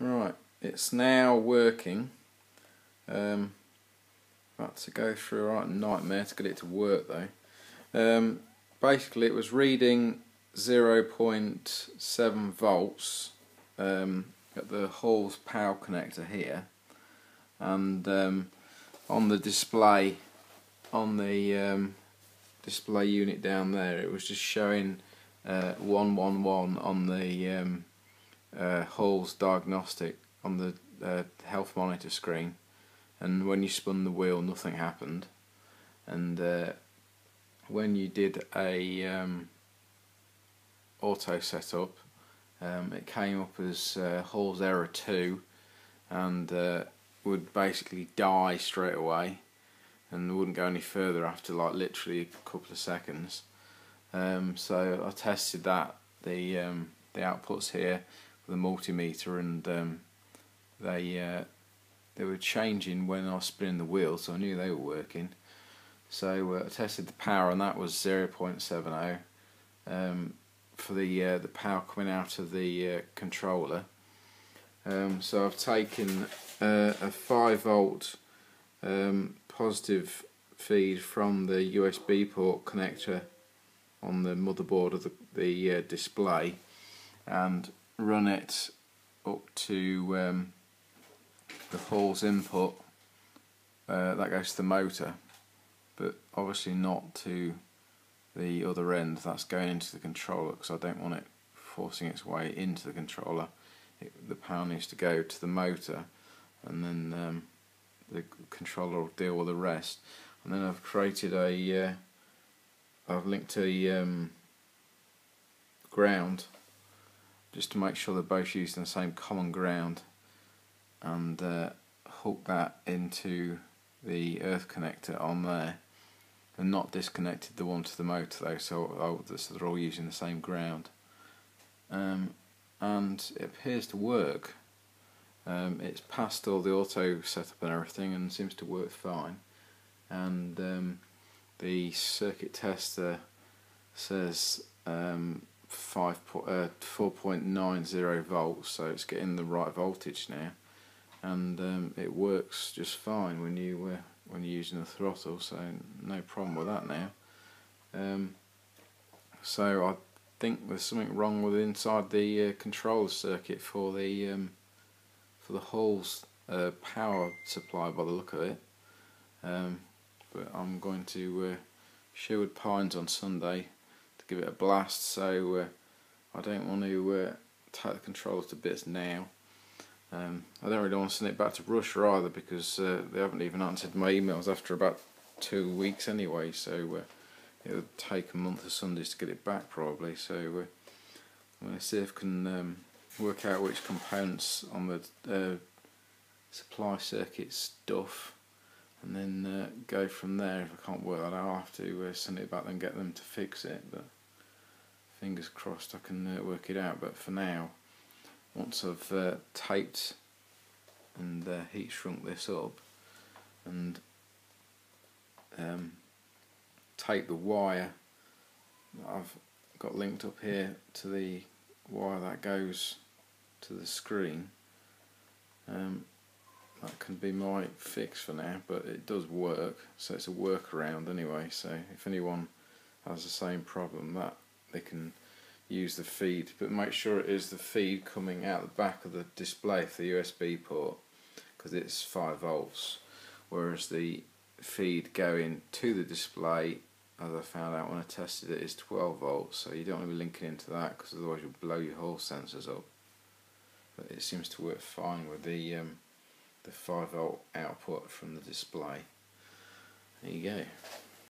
Right, it's now working. Um, to go through a right nightmare to get it to work though. Um, basically, it was reading 0.7 volts um, at the Hall's power connector here, and um, on the display, on the um, display unit down there, it was just showing uh, 111 on the um, uh, Hall's diagnostic on the uh, health monitor screen and when you spun the wheel nothing happened. And uh, when you did a um, auto setup um, it came up as uh, Hall's error 2 and uh, would basically die straight away and wouldn't go any further after like literally a couple of seconds. Um, so I tested that the um, the outputs here a multimeter and um, they uh, they were changing when I was spinning the wheel, so I knew they were working. So uh, I tested the power, and that was 0.70 um, for the uh, the power coming out of the uh, controller. Um, so I've taken uh, a 5 volt um, positive feed from the USB port connector on the motherboard of the, the uh, display and run it up to um, the Hall's input uh, that goes to the motor but obviously not to the other end. That's going into the controller because I don't want it forcing its way into the controller. It, the power needs to go to the motor and then um, the controller will deal with the rest. And then I've created a uh, I've linked a um, ground just to make sure they're both using the same common ground and uh, hook that into the earth connector on there. And not disconnected the one to the motor though so, so they're all using the same ground. Um, and it appears to work. Um, it's passed all the auto setup and everything and seems to work fine. And um, the circuit tester says 5 uh, 4.90 volts so it's getting the right voltage now. And um, it works just fine when you uh, when you're using the throttle so no problem with that now. Um, so I think there's something wrong with inside the uh, controller circuit for the um, for the Hall's uh, power supply by the look of it. Um, but I'm going to uh, Sherwood Pines on Sunday give it a blast. So uh, I don't want to uh, take the controls to bits now. Um, I don't really want to send it back to Russia either because uh, they haven't even answered my emails after about two weeks anyway. So uh, it'll take a month of Sundays to get it back probably. So uh, I'm going to see if I can um, work out which components on the uh, supply circuit stuff and then uh, go from there. If I can't work that out I'll have to uh, send it back and get them to fix it but fingers crossed I can work it out but for now once I've uh, taped and uh, heat shrunk this up and um, taped the wire that I've got linked up here to the wire that goes to the screen. Um, that can be my fix for now but it does work so it's a workaround anyway so if anyone has the same problem that they can use the feed but make sure it is the feed coming out the back of the display for the USB port because it's 5 volts. Whereas the feed going to the display as I found out when I tested it is 12 volts so you don't want to be linking into that because otherwise you'll blow your whole sensors up. But it seems to work fine with the um, the 5 volt output from the display. There you go